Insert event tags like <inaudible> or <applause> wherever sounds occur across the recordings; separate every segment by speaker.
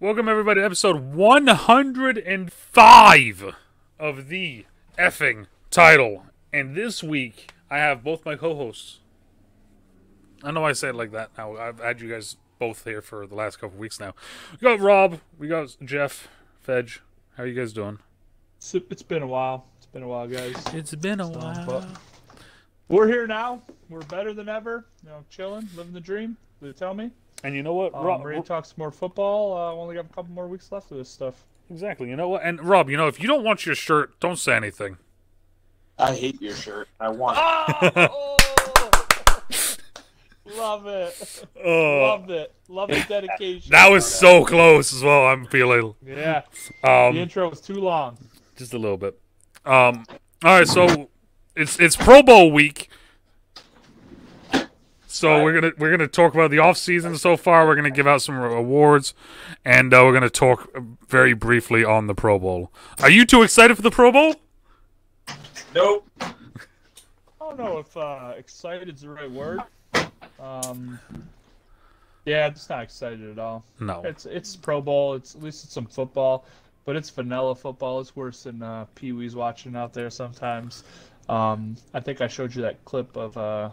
Speaker 1: Welcome everybody to episode 105 of the effing title. And this week I have both my co-hosts. I know I say it like that now. I've had you guys both here for the last couple weeks now. We got Rob, we got Jeff, Fedge. How are you guys doing?
Speaker 2: It's, it's been a while. It's been a while, guys.
Speaker 1: It's been a
Speaker 2: So,
Speaker 1: while.
Speaker 2: we're here now. We're better than ever. You know, chilling, living the dream. They tell me.
Speaker 1: And you know what,
Speaker 2: Um,
Speaker 1: Rob?
Speaker 2: ready to talk some more football. Uh, only got a couple more weeks left of this stuff.
Speaker 1: Exactly. You know what? And Rob, you know, if you don't want your shirt, don't say anything.
Speaker 3: I hate your shirt. I want it.
Speaker 2: Oh! <laughs> Love it.
Speaker 1: Oh,
Speaker 2: Love it. Love the dedication.
Speaker 1: that was so close as well. I'm feeling.
Speaker 2: Yeah. The
Speaker 1: Um,
Speaker 2: intro was too long.
Speaker 1: just a little bit. Um, all right, so it's it's Pro Bowl week. So we're gonna we're gonna talk about the off season so far. We're gonna give out some awards, and uh, we're gonna talk very briefly on the Pro Bowl. Are you too excited for the Pro Bowl?
Speaker 3: Nope.
Speaker 2: I don't know if uh, excited is the right word. Um, yeah, I'm just not excited at all.
Speaker 1: No.
Speaker 2: It's it's Pro Bowl. It's at least it's some football, but it's vanilla football. It's worse than uh, Pee Wee's watching out there sometimes. Um, I think I showed you that clip of uh,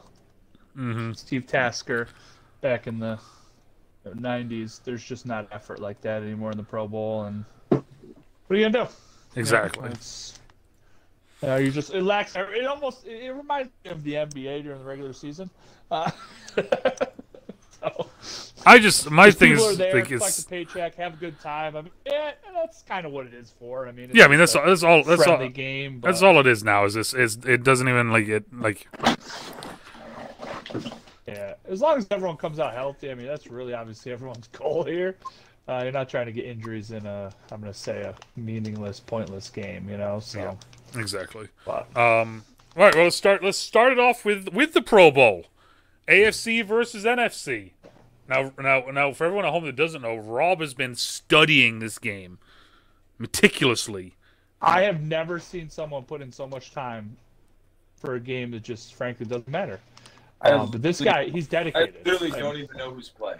Speaker 1: hmm
Speaker 2: Steve Tasker back in the '90s. There's just not effort like that anymore in the Pro Bowl, and what are you gonna do?
Speaker 1: Exactly.
Speaker 2: It's, uh, you just it lacks. It almost it, reminds me of the NBA during the regular season. Uh, <laughs> so,
Speaker 1: I just my thing
Speaker 2: people are
Speaker 1: is
Speaker 2: there,
Speaker 1: like
Speaker 2: collect
Speaker 1: it's
Speaker 2: a paycheck, have a good time. I mean, yeah, that's kind of what it is for. I mean, it's
Speaker 1: yeah. I mean that's
Speaker 2: just a
Speaker 1: that's all that's all
Speaker 2: game. But,
Speaker 1: that's all it is now. Is this is it doesn't even like it like
Speaker 2: Yeah, as long as everyone comes out healthy. I mean, that's really obviously <laughs> everyone's goal here. Uh, you're not trying to get injuries in a, I'm gonna say a meaningless, pointless game. You know, so.
Speaker 1: Yeah. exactly.
Speaker 2: But
Speaker 1: Um, all right, well, let's start. Let's start it off with with the Pro Bowl, AFC versus NFC. Now, now, now, for everyone at home that doesn't know, Rob has been studying this game meticulously.
Speaker 2: I have never seen someone put in so much time for a game that just frankly doesn't matter.
Speaker 3: I
Speaker 2: Um, but this guy, he's dedicated.
Speaker 3: I
Speaker 2: dedicated.
Speaker 3: literally
Speaker 2: Like,
Speaker 3: don't even know who's playing.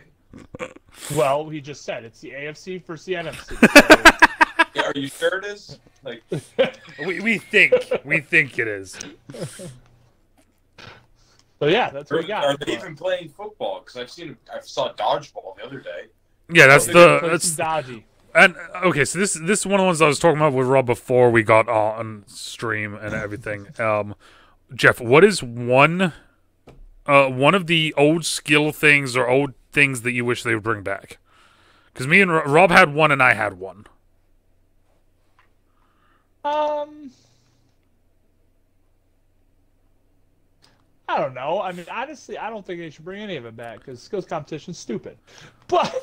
Speaker 2: Well, he just said it's the AFC versus the NFC.
Speaker 3: Yeah, are you sure it is? Like, <laughs>
Speaker 1: We we think we think it is.
Speaker 2: So, yeah, that's what we got.
Speaker 3: are they even playing football? Because I've seen, I saw dodgeball the other day.
Speaker 1: Yeah, that's
Speaker 3: They
Speaker 1: the that's
Speaker 2: dodgy.
Speaker 1: and okay. So this this is one of the ones I was talking about with Rob before we got on stream and everything. Um, Jeff, what is one uh one of the old skill things or old things that you wish they would bring back? Because me and Ro- Rob had one and I had one.
Speaker 2: Um, I don't know. I mean, honestly, I don't think they should bring any of it back because skills competition's stupid. <laughs> But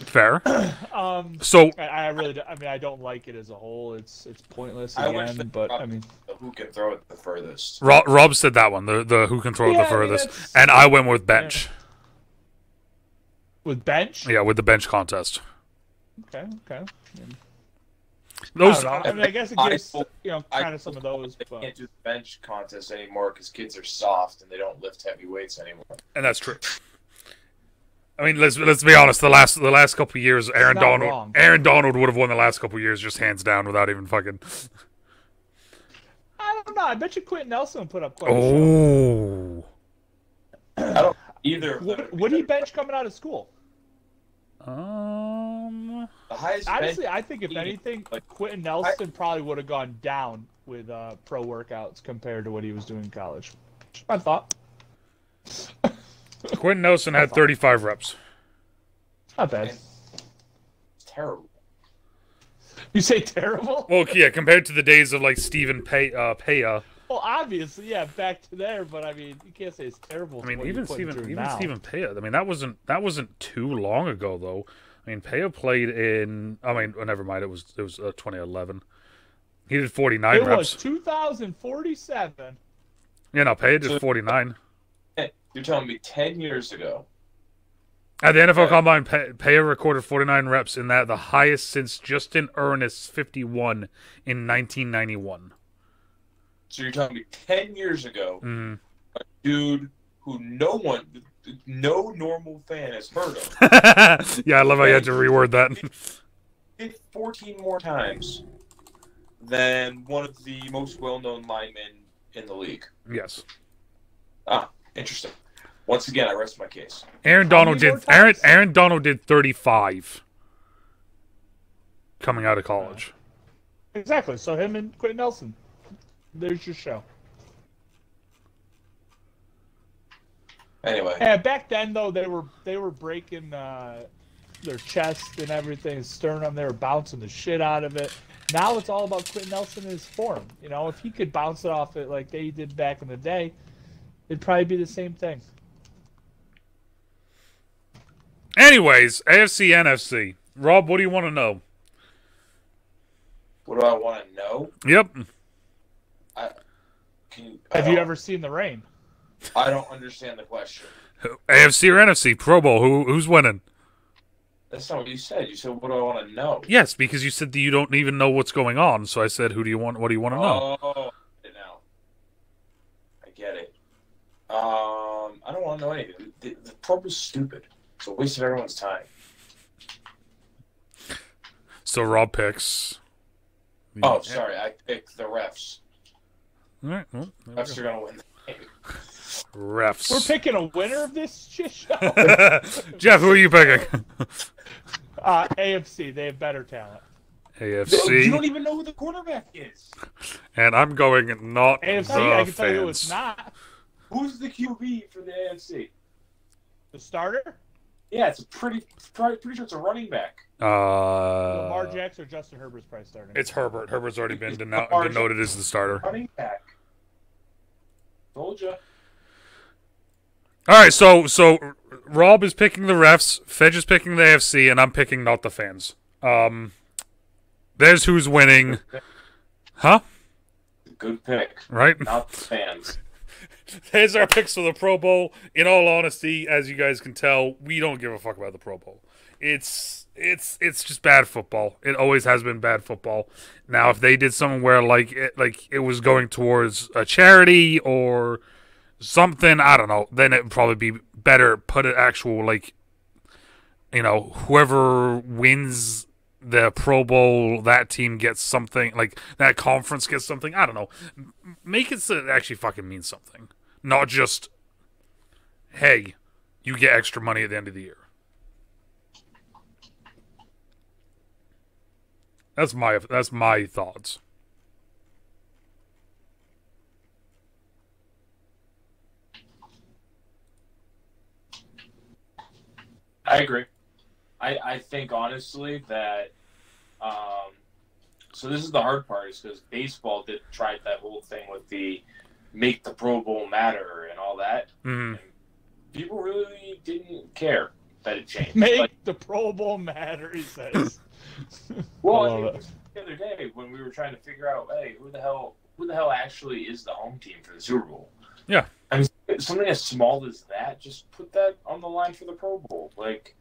Speaker 1: Fair. <clears throat>
Speaker 2: um,
Speaker 1: So
Speaker 2: I, I really, I mean, I don't like it as a whole. It's it's pointless
Speaker 3: I
Speaker 2: again. But
Speaker 3: dropped
Speaker 2: I mean,
Speaker 3: Who can throw it the furthest?
Speaker 1: Rob, Rob said that one, the the who can throw it
Speaker 2: Yeah,
Speaker 1: the
Speaker 2: I mean,
Speaker 1: furthest, and I went with bench.
Speaker 2: with bench,
Speaker 1: Yeah, with the bench contest.
Speaker 2: okay, okay.
Speaker 1: Those
Speaker 2: I. I mean, I guess it
Speaker 3: I-
Speaker 2: gives you know
Speaker 3: I-
Speaker 2: kind of some of those.
Speaker 3: They
Speaker 2: But
Speaker 3: can't do the bench contest anymore because kids are soft and they don't lift heavy weights anymore.
Speaker 1: and that's true. I mean, let's let's be honest. The last the last couple of years, Aaron Donald
Speaker 2: wrong.
Speaker 1: Aaron Donald would have won the last couple of years just hands down without even fucking.
Speaker 2: I don't know. I bet you Quenton Nelson put up quite a show.
Speaker 1: Oh,
Speaker 3: I don't either.
Speaker 2: What,
Speaker 3: would
Speaker 2: what
Speaker 3: be
Speaker 2: did he bench coming out of school?
Speaker 1: Um, um,
Speaker 3: The highest bench-
Speaker 2: Honestly, I think if anything,
Speaker 3: Like,
Speaker 2: Quenton Nelson probably would have gone down with uh, pro workouts compared to what he was doing in college. Just My thought. <laughs>
Speaker 1: Quenton Nelson had 35 reps.
Speaker 2: Not bad.
Speaker 3: It's terrible.
Speaker 2: You say terrible? <laughs>
Speaker 1: Well, yeah, compared to the days of like Stephen Pay, uh, Paea.
Speaker 2: Well, obviously, yeah, back to there, but I mean, you can't say it's terrible.
Speaker 1: I mean, even
Speaker 2: you're
Speaker 1: Stephen even
Speaker 2: now.
Speaker 1: Stephen Paea. I mean, that wasn't that wasn't too long ago though. I mean, Paea played in. I mean, oh, never mind. It was it was uh, 2011. He did 49
Speaker 2: It
Speaker 1: reps.
Speaker 2: was 2047.
Speaker 1: Yeah, no, Paea did 49.
Speaker 3: You're telling me ten years ago?
Speaker 1: At the NFL Combine, Pe- Paea recorded 49 reps in that, the highest since Justin Ernest's 51 in 1991.
Speaker 3: So you're telling me ten years ago,
Speaker 1: Mm.
Speaker 3: a dude who no one, no normal fan has heard of. <laughs>
Speaker 1: yeah, I love how you had to reword that.
Speaker 3: 14 more times than one of the most well-known linemen in the league.
Speaker 1: yes.
Speaker 3: Ah, interesting. Once again, I rest my case.
Speaker 1: Aaron Donald did Aaron? Aaron Donald did 35 coming out of college.
Speaker 2: Exactly. So him and Quenton Nelson. There's your show.
Speaker 3: Anyway,
Speaker 2: Yeah, back then though they were they were breaking uh, their chest and everything, sternum. They were bouncing the shit out of it. Now it's all about Quenton Nelson and his form. You know, if he could bounce it off it like they did back in the day, it'd probably be the same thing.
Speaker 1: Anyways, AFC NFC. Rob, what do you want to know?
Speaker 3: what do I want to know?
Speaker 1: Yep.
Speaker 3: Can you, I
Speaker 2: Have you ever seen the rain?
Speaker 3: I don't understand the question.
Speaker 1: AFC or NFC Pro Bowl? Who who's winning?
Speaker 3: That's not what you said. You said, "What do I want to know?"
Speaker 1: Yes, because you said that you don't even know what's going on. So I said, who do you want? What do you want to know?
Speaker 3: Oh, now I get it. Um, I don't want to know anything. The, the probe is stupid. It's a waste of everyone's time.
Speaker 1: So Rob picks.
Speaker 3: Oh, sorry, I picked the refs.
Speaker 1: All right. Well,
Speaker 3: Refs are gonna win the game.
Speaker 1: Go. Refs.
Speaker 2: We're picking a winner of this shit show. <laughs>
Speaker 1: Jeff, who are you picking?
Speaker 2: uh, AFC, they have better talent.
Speaker 1: AFC.
Speaker 3: You don't even know who the quarterback is.
Speaker 1: And I'm going not
Speaker 2: AFC,
Speaker 1: the
Speaker 2: I can tell you it's not
Speaker 3: Who's the QB for the AFC?
Speaker 2: the starter.
Speaker 3: Yeah, it's a pretty, pretty, pretty sure it's a running back.
Speaker 1: Uh,
Speaker 2: Lamar Jackson or Justin Herbert's probably starting.
Speaker 1: It's Herbert. Herbert's already been <laughs> deno-
Speaker 3: Lamar
Speaker 1: denoted as the starter.
Speaker 3: Running back. Told you.
Speaker 1: All right, so so Rob is picking the refs, Fedge is picking the AFC, and I'm picking not the fans. Um, there's who's winning, huh?
Speaker 3: Good pick.
Speaker 1: Right?
Speaker 3: Not the fans. <laughs>
Speaker 1: There's our picks for the Pro Bowl. In all honesty, as you guys can tell, we don't give a fuck about the Pro Bowl. It's it's it's just bad football. It always has been bad football. Now, if they did something where like it, like it was going towards a charity or something, I don't know, then it would probably be better. Put an actual like, you know, whoever wins the Pro Bowl, that team gets something. Like that conference gets something. I don't know. Make it so it actually fucking means something, not just, hey, you get extra money at the end of the year. That's my that's my thoughts.
Speaker 3: I agree. I, I think honestly that um, so this is the hard part is because baseball did try that whole thing with the make the Pro Bowl matter and all that.
Speaker 1: hmm
Speaker 3: People really didn't care that it changed.
Speaker 2: Make
Speaker 3: Like,
Speaker 2: the Pro Bowl matter, he says. <laughs>
Speaker 3: well,
Speaker 2: I
Speaker 3: I
Speaker 2: love
Speaker 3: mean,
Speaker 2: it.
Speaker 3: the other day when we were trying to figure out, hey, who the hell who the hell actually is the home team for the Super Bowl?
Speaker 1: Yeah.
Speaker 3: I mean, something as small as that, just put that on the line for the Pro Bowl. Like,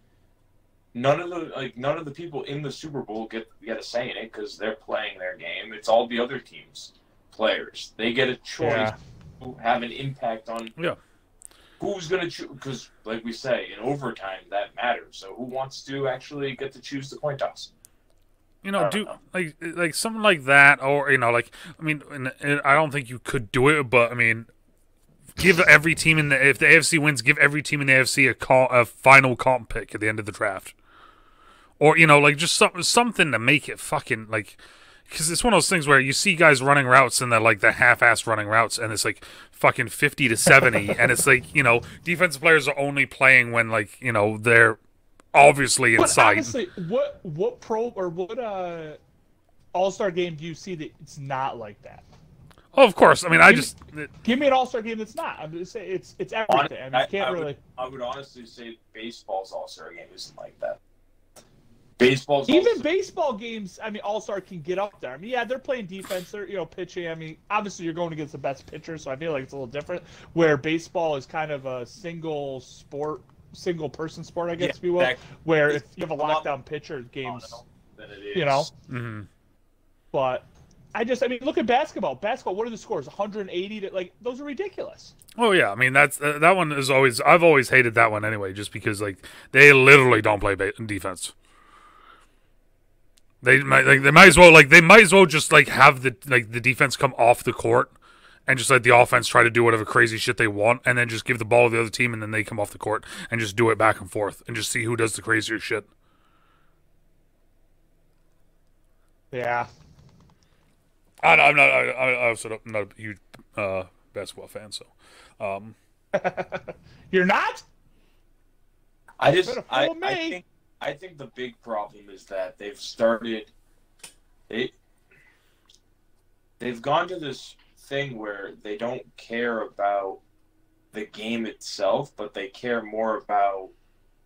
Speaker 3: none of the like none of the people in the Super Bowl get get a say in it because they're playing their game. It's all the other teams' players. They get a choice
Speaker 2: Yeah.
Speaker 3: to have an impact on
Speaker 1: Yeah.
Speaker 3: who's going to choose. Because, like we say, in overtime that matters. So, who wants to actually get to choose the coin toss?
Speaker 1: You know, do
Speaker 3: know.
Speaker 1: like like something like that, or you know, like I mean, I don't think you could do it, but I mean, give every team in the if the AFC wins, give every team in the AFC a call a final comp pick at the end of the draft, or you know, like just some, something to make it fucking like. Because it's one of those things where you see guys running routes and they're like the half-ass running routes, and it's like fucking fifty to seventy, <laughs> and it's like you know defensive players are only playing when like you know they're obviously
Speaker 2: But
Speaker 1: inside.
Speaker 2: honestly, what what pro or what uh All Star game do you see that it's not like that?
Speaker 1: Oh, of course. I mean, I
Speaker 2: Give me-
Speaker 1: just
Speaker 2: Give me an All Star game that's not. I'm just saying it's it's everything. I mean, you can't
Speaker 3: I would-
Speaker 2: really.
Speaker 3: I would honestly say baseball's All Star game isn't like that. Baseball's
Speaker 2: Even
Speaker 3: All-Star-
Speaker 2: baseball games, I mean, All Star can get up there. I mean, yeah, they're playing defense. They're you know pitching. I mean, obviously you're going against the best pitcher, so I feel like it's a little different. Where baseball is kind of a single sport, single person sport, I guess,
Speaker 3: Yeah,
Speaker 2: if you will.
Speaker 3: exactly.
Speaker 2: Where if you have a
Speaker 3: a
Speaker 2: lockdown pitcher, games,
Speaker 3: than it is.
Speaker 2: you know.
Speaker 1: mhm.
Speaker 2: but I just, I mean, look at basketball. Basketball, what are the scores? 180 to like those are ridiculous.
Speaker 1: Oh yeah, I mean that's uh, that one is always I've always hated that one anyway, just because like they literally don't play ba- defense. They might like they might as well like they might as well just like have the like the defense come off the court and just let the offense try to do whatever crazy shit they want and then just give the ball to the other team and then they come off the court and just do it back and forth and just see who does the crazier shit.
Speaker 2: Yeah.
Speaker 1: I, I'm not I, I also don't, I'm not a huge uh, basketball fan, so um, <laughs>
Speaker 2: You're not?
Speaker 3: I just I,
Speaker 2: fool
Speaker 3: I think I think the big problem is that they've started they they've gone to this thing where they don't care about the game itself, but they care more about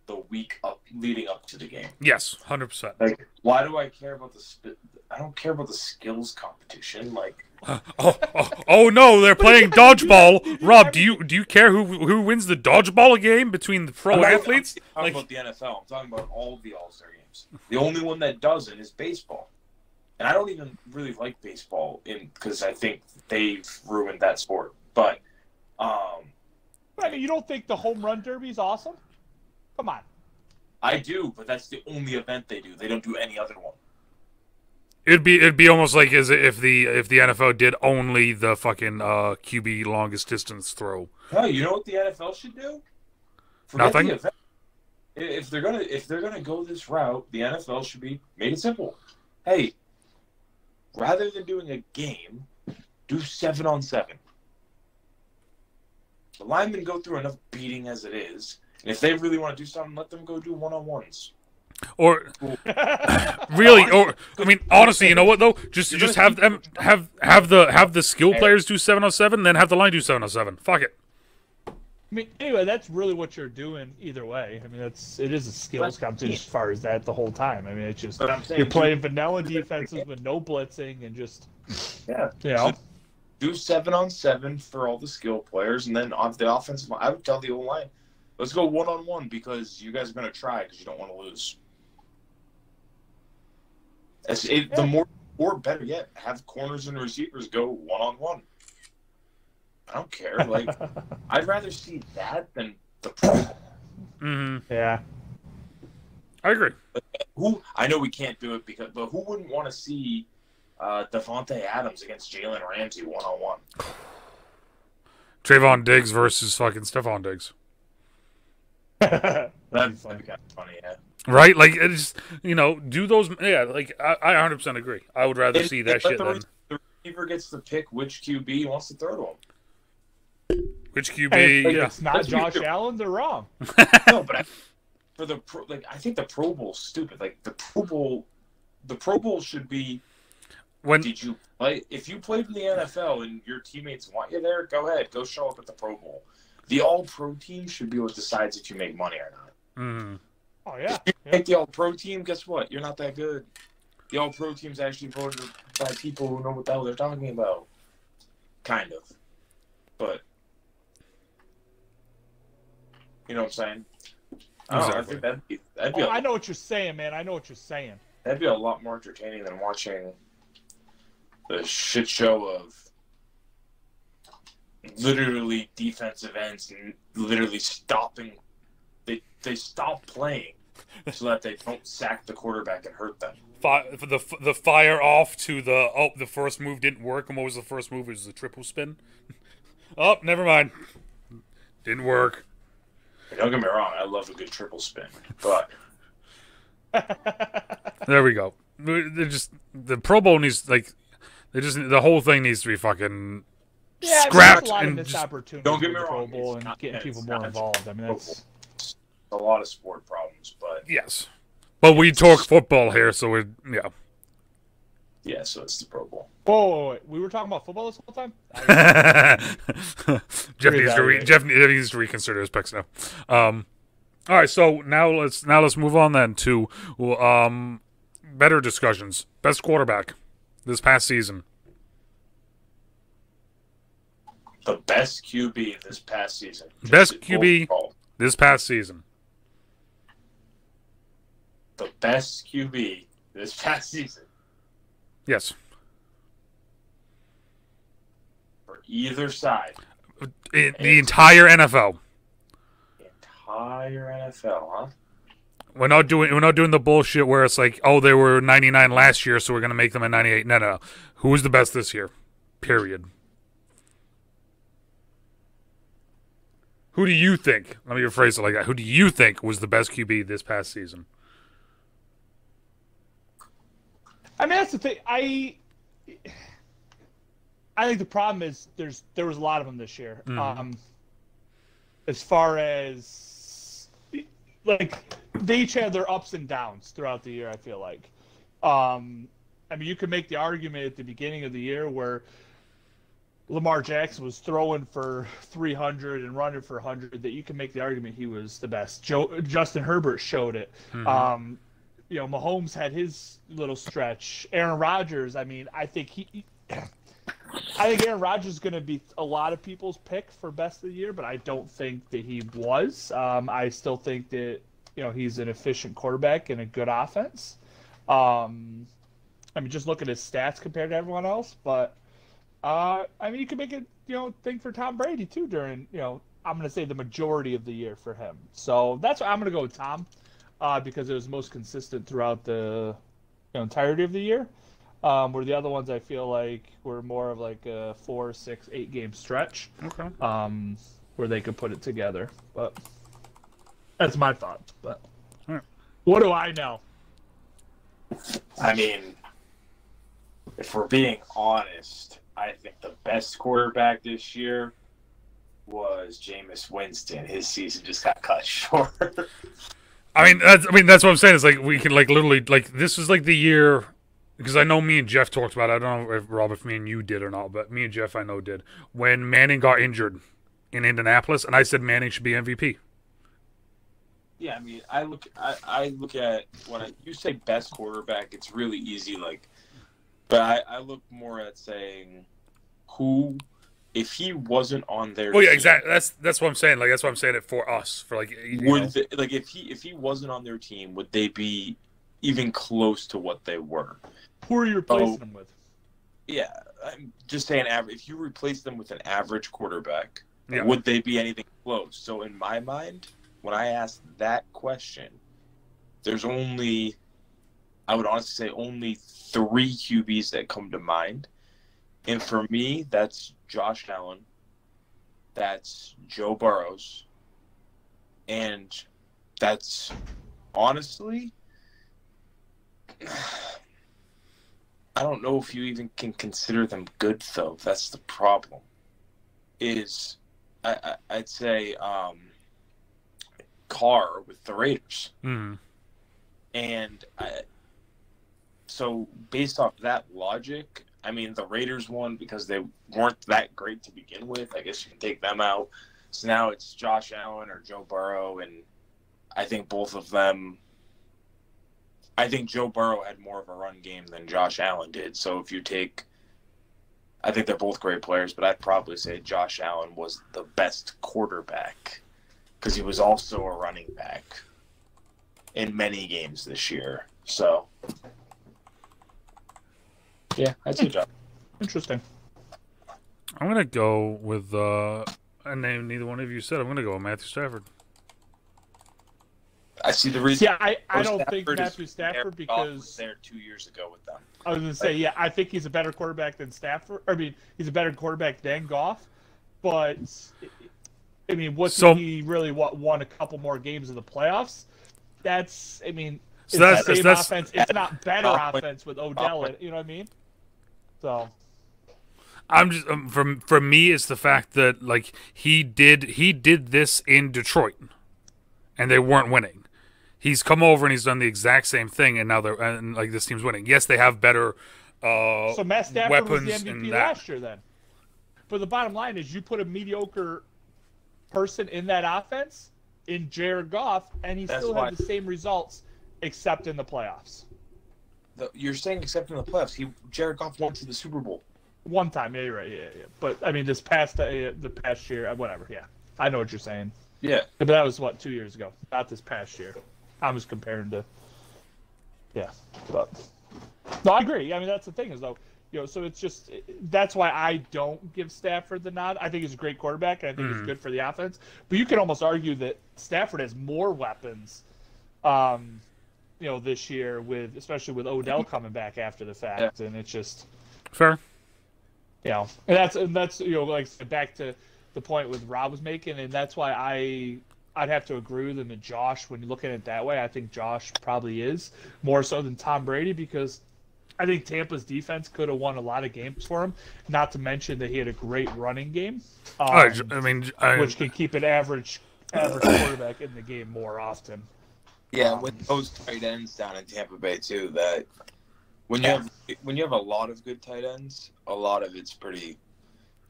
Speaker 3: the week up leading up to the game.
Speaker 1: yes, hundred percent.
Speaker 3: Like, why do I care about the? Sp- I don't care about the skills competition. Like,
Speaker 1: Oh, oh, oh no, they're playing dodgeball. Rob, do you do you care who who wins the dodgeball game between the pro
Speaker 3: I'm not-
Speaker 1: athletes?
Speaker 3: I'm
Speaker 1: Like,
Speaker 3: talking about the NFL. I'm talking about all of the All Star games. The only one that doesn't is baseball, and I don't even really like baseball in because I think they've ruined that sport. But um,
Speaker 2: I mean, you don't think the home run derby is awesome? Come on.
Speaker 3: I do, but that's the only event they do. They don't do any other one.
Speaker 1: It'd be it'd be almost like as if the if the NFL did only the fucking uh, QB longest distance throw.
Speaker 3: No, you know what the NFL should do?
Speaker 1: Nothing?
Speaker 3: The. If they're gonna if they're gonna go this route, the NFL should be made it simple. Hey, rather than doing a game, do seven on seven. The linemen go through enough beating as it is, and if they really want to do something, let them go do one on ones.
Speaker 1: Or <laughs> really, or I mean, honestly, you know what though? Just just have them have have the have the skill players do seven on seven, then have the line do seven on seven. Fuck it.
Speaker 2: I mean, anyway, that's really what you're doing either way. I mean, that's it is a skills
Speaker 3: But-
Speaker 2: competition as far as that the whole time. I mean, it's just
Speaker 3: I'm saying
Speaker 2: you're playing <laughs> vanilla defenses with no blitzing and just
Speaker 3: Yeah.
Speaker 2: you know.
Speaker 3: do seven on seven for all the skill players, and then on the offensive line, I would tell the old line, let's go one on one because you guys are going to try because you don't want to lose. It's, it, The more, or better yet, have corners and receivers go one on one. I don't care. Like, <laughs> I'd rather see that than the Pro Bowl.
Speaker 1: hmm
Speaker 2: yeah.
Speaker 1: I agree.
Speaker 3: Who I know we can't do it because, but who wouldn't want to see uh, Davante Adams against Jalen Ramsey one on one?
Speaker 1: Trevon Diggs versus fucking Stefon Diggs.
Speaker 3: That'd <laughs> that'd be kind of funny. Yeah.
Speaker 1: Right? Like it's you know, do those yeah, like I, I 100% agree. I would rather
Speaker 3: If-
Speaker 1: see that shit
Speaker 3: the,
Speaker 1: than
Speaker 3: the receiver gets to pick which QB he wants to throw to him.
Speaker 1: which
Speaker 2: Hey,
Speaker 1: QB.
Speaker 2: if
Speaker 1: yeah.
Speaker 2: it's not
Speaker 3: Let's
Speaker 2: Josh
Speaker 3: fair.
Speaker 2: Allen, they're wrong. <laughs>
Speaker 3: No, but I, for the pro, like, I think the Pro Bowl's stupid. Like the Pro Bowl, the Pro Bowl should be:
Speaker 1: When
Speaker 3: Did you play? If you played in the NFL and your teammates want you there, go ahead, go show up at the Pro Bowl. The All Pro team should be what decides if you make money or not.
Speaker 1: mhm.
Speaker 2: Oh yeah.
Speaker 3: If you make the All Pro team, guess what? You're not that good. The All Pro team's actually voted by people who know what the hell they're talking about. Kind of, but you know what I'm saying. I, don't know, I
Speaker 1: Exactly.
Speaker 3: think that'd be that'd be,
Speaker 2: Oh,
Speaker 3: a,
Speaker 2: I know what you're saying, man. I know what you're saying.
Speaker 3: that'd be a lot more entertaining than watching the shit show of literally defensive ends and literally stopping. They they stop playing so that they don't sack the quarterback and hurt them.
Speaker 1: fi- the the fire off to the oh the first move didn't work and what was the first move? It was the triple spin. <laughs> oh, never mind. Didn't work.
Speaker 3: Don't get me wrong, I love a good triple spin, but <laughs>
Speaker 1: There we go. They just the Pro Bowl needs like they just the whole thing needs to be fucking
Speaker 2: Yeah, I mean,
Speaker 1: scrapped
Speaker 2: there's a lot of
Speaker 1: and just
Speaker 3: Don't get me
Speaker 2: wrong, Pro Bowl and
Speaker 3: not-
Speaker 2: getting
Speaker 3: it's
Speaker 2: people
Speaker 3: not
Speaker 2: more involved. I mean, that's
Speaker 3: a lot of sport problems. But
Speaker 1: yes. But we talk football here, so we yeah.
Speaker 3: yeah, so it's the Pro Bowl.
Speaker 2: whoa, whoa, wait. We were talking about football this whole time. <laughs>
Speaker 1: Jeff needs to re- Jeff needs to reconsider his picks now. Um, all right, so now let's now let's move on then to um, better discussions. Best quarterback this past season.
Speaker 3: The best QB this past season.
Speaker 1: Best QB.
Speaker 3: Overall.
Speaker 1: This past season.
Speaker 3: The best QB this past season.
Speaker 1: Yes.
Speaker 3: For either side.
Speaker 1: In the entire NFL.
Speaker 3: Entire NFL, huh?
Speaker 1: We're not doing we're not doing the bullshit where it's like, oh, they were 99 last year, so we're gonna make them a 98. No, no, no. Who was the best this year? Period. Who do you think? Let me rephrase it like that. Who do you think was the best QB this past season?
Speaker 2: I mean, that's the thing. I I think the problem is there's there was a lot of them this year.
Speaker 1: Mhm.
Speaker 2: Um, as far as like they each had their ups and downs throughout the year. I feel like. Um, I mean, you could make the argument at the beginning of the year where Lamar Jackson was throwing for 300 and running for 100 that you can make the argument he was the best. Joe Justin Herbert showed it.
Speaker 1: Mhm.
Speaker 2: Um, you know, Mahomes had his little stretch. Aaron Rodgers, I mean, I think he. <clears throat> I think Aaron Rodgers is going to be a lot of people's pick for best of the year, but I don't think that he was. Um, I still think that you know he's an efficient quarterback and a good offense. Um, I mean, just look at his stats compared to everyone else. But uh, I mean, you could make a you know thing for Tom Brady too during you know I'm going to say the majority of the year for him. So that's why I'm going to go with Tom uh, because it was most consistent throughout the you know, entirety of the year. Um, where the other ones I feel like were more of like a four, six, eight game stretch
Speaker 1: Okay.
Speaker 2: um, where they could put it together. But that's my thoughts. But
Speaker 1: Alright.
Speaker 2: what do I know?
Speaker 3: I mean, if we're being honest, I think the best quarterback this year was Jameis Winston. His season just got cut <laughs> short.
Speaker 1: I mean, that's I mean that's what I'm saying. It's like we can like literally like this was like the year because I know me and Jeff talked about. It. I don't know if Rob, if me and you did or not, but me and Jeff I know did when Manning got injured in Indianapolis, and I said Manning should be MVP.
Speaker 3: yeah, I mean, I look, I, I look at when I, you say best quarterback, it's really easy. Like, but I, I look more at saying who, if he wasn't on their,
Speaker 1: Well, yeah,
Speaker 3: team,
Speaker 1: exactly. That's that's what I'm saying. Like that's what I'm saying it for us for like.
Speaker 3: Would they, like if he if he wasn't on their team, would they be even close to what they were?
Speaker 2: Who are you replacing
Speaker 3: Oh.
Speaker 2: them with?
Speaker 3: Yeah, I'm just saying. Average. If you replace them with an average quarterback,
Speaker 1: Yeah.
Speaker 3: would they be anything close? So in my mind, when I ask that question, there's only, I would honestly say, only three QBs that come to mind, and for me, that's Josh Allen, that's Joe Burrows, and that's honestly. <sighs> I don't know if you even can consider them good though. That's the problem. Is I, I I'd say um, Carr with the Raiders,
Speaker 1: Mhm.
Speaker 3: and I, so based off that logic, I mean the Raiders won because they weren't that great to begin with. I guess you can take them out. So now it's Josh Allen or Joe Burrow, and I think both of them I think Joe Burrow had more of a run game than Josh Allen did. So if you take, I think they're both great players, but I'd probably say Josh Allen was the best quarterback because he was also a running back in many games this year. So, yeah, I'd job.
Speaker 2: Interesting.
Speaker 1: I'm gonna go with uh, a name neither one of you said. I'm gonna go with Matthew Stafford.
Speaker 3: I see the reason.
Speaker 2: Yeah, I, I don't think
Speaker 3: Stafford is-
Speaker 2: Matthew Stafford
Speaker 3: Aaron was
Speaker 2: because
Speaker 3: there two years ago with them.
Speaker 2: I was gonna say yeah, I think he's a better quarterback than Stafford. I mean, he's a better quarterback than Goff, but I mean, what's
Speaker 1: So-
Speaker 2: he really what won a couple more games in the playoffs? That's I mean,
Speaker 1: So
Speaker 2: it's
Speaker 1: that's-
Speaker 2: the same
Speaker 1: that's-
Speaker 2: offense. It's not better offense with Odell. You know what I mean? So
Speaker 1: I'm just um, from for me, it's the fact that like he did he did this in Detroit, and they weren't winning. He's come over and he's done the exact same thing, and now they're and like this team's winning. Yes, they have better. Uh,
Speaker 2: So Matt Stafford was
Speaker 1: weapons
Speaker 2: the
Speaker 1: and
Speaker 2: MVP last year then. But the bottom line is you put a mediocre person in that offense in Jared Goff and he
Speaker 3: That's
Speaker 2: still
Speaker 3: why-
Speaker 2: had the same results except in the playoffs.
Speaker 3: The, you're saying except in the playoffs, he Jared Goff went to the Super Bowl.
Speaker 2: One time, yeah, you're right, yeah, yeah. But I mean, this past uh, the past year, uh, whatever, yeah, I know what you're saying.
Speaker 3: Yeah,
Speaker 2: But that was what two years ago, not this past year. I'm just comparing to, yeah. But no, I agree. I mean, that's the thing is though, You know, so it's just that's why I don't give Stafford the nod. I think he's a great quarterback, and I think
Speaker 1: Mhm.
Speaker 2: he's good for the offense. But you can almost argue that Stafford has more weapons, um, you know, this year with especially with Odell coming back after the fact, and it's just
Speaker 1: Fair.
Speaker 2: you know, and that's and that's you know like back to the point with Rob was making, and that's why I I'd have to agree with him and Josh when you look at it that way. I think Josh probably is more so than Tom Brady because I think Tampa's defense could have won a lot of games for him. Not to mention that he had a great running game, um,
Speaker 1: I, j- I mean, I,
Speaker 2: which can keep an average average quarterback in the game more often.
Speaker 4: Yeah,
Speaker 2: Um,
Speaker 4: with those tight ends down in Tampa Bay too, that when you
Speaker 2: Yeah.
Speaker 4: have when you have a lot of good tight ends, a lot of it's pretty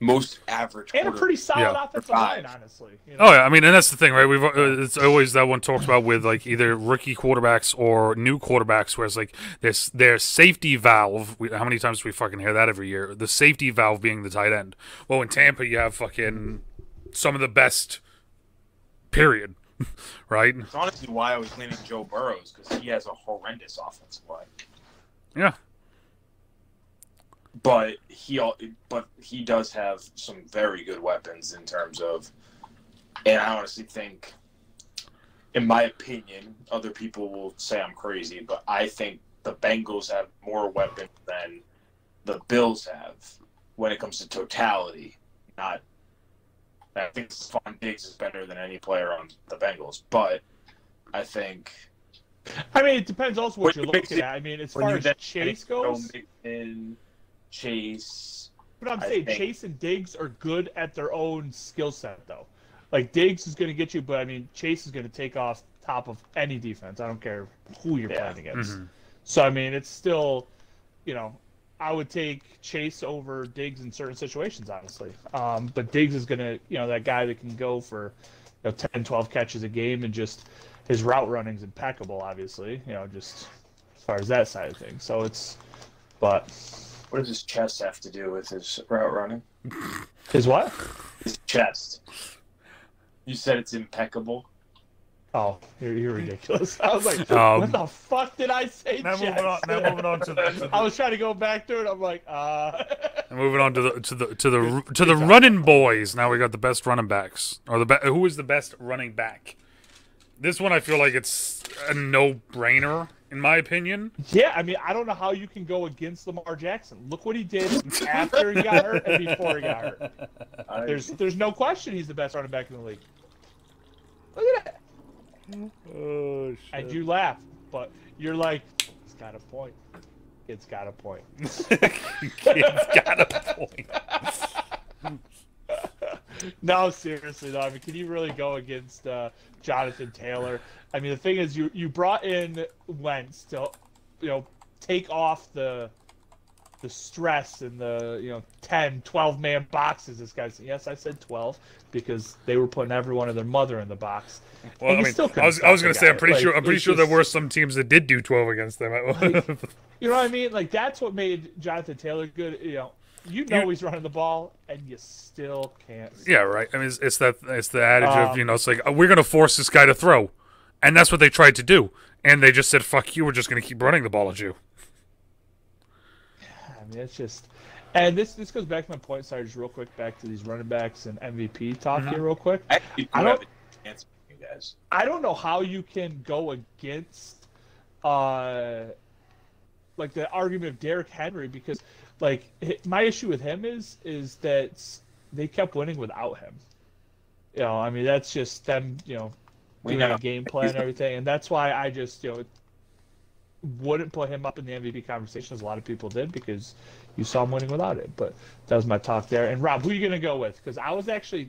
Speaker 4: most average
Speaker 2: And a pretty solid
Speaker 1: Yeah.
Speaker 2: offensive line, honestly. You know?
Speaker 1: Oh yeah, I mean, and that's the thing, right? We've uh, it's always that one talked about with like either rookie quarterbacks or new quarterbacks, where it's like there's their safety valve. We, how many times do we fucking hear that every year? The safety valve being the tight end. Well, in Tampa, you have fucking some of the best. Period. <laughs> right?
Speaker 4: It's honestly why I was leaning Joe Burrows because he has a horrendous offensive line.
Speaker 1: Yeah.
Speaker 3: but he but he does have some very good weapons in terms of and I honestly think in my opinion other people will say I'm crazy but I think the Bengals have more weapons than the Bills have when it comes to totality not I think Stefon Diggs is better than any player on the Bengals but I think
Speaker 2: I mean, it depends also what you're
Speaker 3: you
Speaker 2: looking at. I mean, as far as
Speaker 3: then
Speaker 2: Chase
Speaker 3: Joe
Speaker 2: goes,
Speaker 3: Mixon, Chase
Speaker 2: But I'm
Speaker 3: I
Speaker 2: saying
Speaker 3: think-
Speaker 2: Chase and Diggs are good at their own skill set, though. Like Diggs is going to get you, but I mean Chase is going to take off top of any defense. I don't care who you're
Speaker 3: Yeah.
Speaker 2: playing against.
Speaker 1: Mhm.
Speaker 2: So I mean, it's still, you know, I would take Chase over Diggs in certain situations, honestly. Um, but Diggs is going to, you know, that guy that can go for, you know, 10, 12 catches a game and just his route running's impeccable. Obviously, you know, just as far as that side of things. So it's, but
Speaker 3: what does his chest have to do with his route running
Speaker 2: his what?
Speaker 3: his chest. You said it's impeccable.
Speaker 2: Oh, you're, you're ridiculous. <laughs> I was like,
Speaker 1: Um,
Speaker 2: what the fuck did I say?
Speaker 1: Now moving on. Now moving on to the. To
Speaker 2: I was trying to go back to it. I'm like, uh.
Speaker 1: moving on to the to the to the to the running boys. Now we got the best running backs, or the be- who is the best running back? This one I feel like it's a no brainer in my opinion.
Speaker 2: yeah, I mean, I don't know how you can go against Lamar Jackson. Look what he did after he got hurt and before he got hurt. <laughs>
Speaker 3: I-
Speaker 2: There's, there's no question he's the best running back in the league. Look at that.
Speaker 1: Oh
Speaker 2: And you laugh, but you're like, it's got a point. It's got a point. <laughs> <laughs>
Speaker 1: it's got a point. <laughs>
Speaker 2: no, seriously though. I mean, can you really go against uh, Jonathan Taylor? I mean, the thing is, you you brought in Wentz to, you know, take off the the stress and the you know 10 12 man boxes this guy's yes i said 12 because they were putting everyone and their mother in the box.
Speaker 1: Well,
Speaker 2: And
Speaker 1: I mean,
Speaker 2: still
Speaker 1: I was I was gonna say I'm pretty
Speaker 2: Like,
Speaker 1: sure I'm pretty sure there were some teams that did do 12 against them. <laughs>
Speaker 2: you know what i mean? Like that's what made jonathan taylor good you know. You know
Speaker 1: You-
Speaker 2: he's running the ball and you still can't
Speaker 1: yeah, right. I mean, it's, it's that it's the adage of
Speaker 2: Um,
Speaker 1: you know it's like uh, we're gonna force this guy to throw, and that's what they tried to do, and they just said fuck you, we're just gonna keep running the ball at you.
Speaker 2: Mean, it's just, and this this goes back to my point. Sorry, just real quick back to these running backs and MVP talk
Speaker 1: Mm-hmm.
Speaker 2: here, real quick.
Speaker 3: I
Speaker 2: I don't-
Speaker 3: a chance with you guys.
Speaker 2: I don't know how you can go against, uh, like the argument of Derrick Henry because, like, my issue with him is is that they kept winning without him. You know, I mean, that's just them. You know,
Speaker 3: We
Speaker 2: doing
Speaker 3: know.
Speaker 2: a game plan and everything, and that's why I just you know wouldn't put him up in the MVP conversation as a lot of people did because you saw him winning without it. But that was my talk there. And Rob, who are you gonna go with? Because I was actually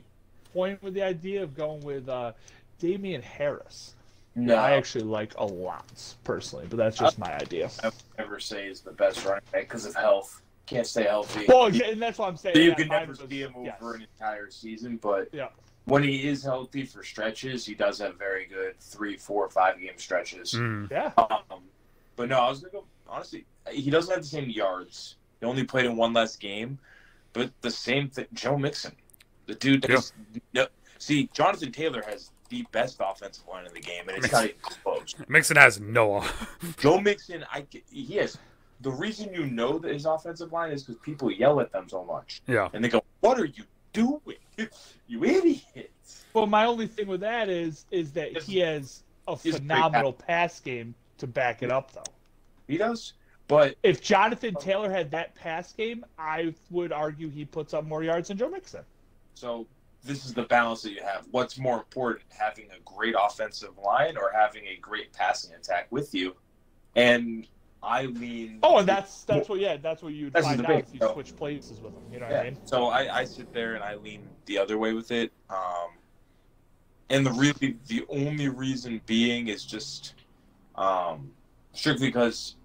Speaker 2: toying with the idea of going with uh, Damien Harris.
Speaker 3: No,
Speaker 2: I actually like a lot personally, but that's just my idea.
Speaker 3: I would never say is the best running back because of health. Can't stay healthy.
Speaker 2: Well, yeah, and that's what I'm saying.
Speaker 3: So you
Speaker 2: yeah,
Speaker 3: can never
Speaker 2: was-
Speaker 3: see him
Speaker 2: yes.
Speaker 3: over an entire season, but
Speaker 2: Yeah.
Speaker 3: when he is healthy for stretches, he does have very good three, four, five game stretches.
Speaker 1: Mm.
Speaker 2: Yeah,
Speaker 3: Um, but no, I was gonna go. Honestly, he doesn't have the same yards. He only played in one less game, but the same thing. Joe Mixon, the dude. Has, no, see, Jonathan Taylor has the best offensive line in the game, and it's <laughs> not even close.
Speaker 1: Mixon has Noah. <laughs>
Speaker 3: Joe Mixon, I he has the reason you know that his offensive line is because people yell at them so much,
Speaker 1: Yeah.
Speaker 3: and they go, "What are you doing, <laughs> you idiots?"
Speaker 2: Well, my only thing with that is is that he has a
Speaker 3: He's a great
Speaker 2: phenomenal pass game to back it up, though.
Speaker 3: He does, but
Speaker 2: If Jonathan Taylor had that pass game, I would argue he puts up more yards than Joe Mixon.
Speaker 3: so this is the balance that you have. What's more important, having a great offensive line or having a great passing attack with you? And I lean.
Speaker 2: Oh, and that's that's what yeah, that's what you'd
Speaker 3: That's
Speaker 2: find out if you switch places with them. You know what I mean?
Speaker 4: So I, I sit there and I lean the other way with it. Um, and the really the only reason being is just um, strictly because